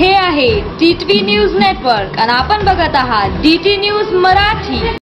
हे आहे D news network आणि आपण बघत आहात डीटी न्यूज़ मराठी.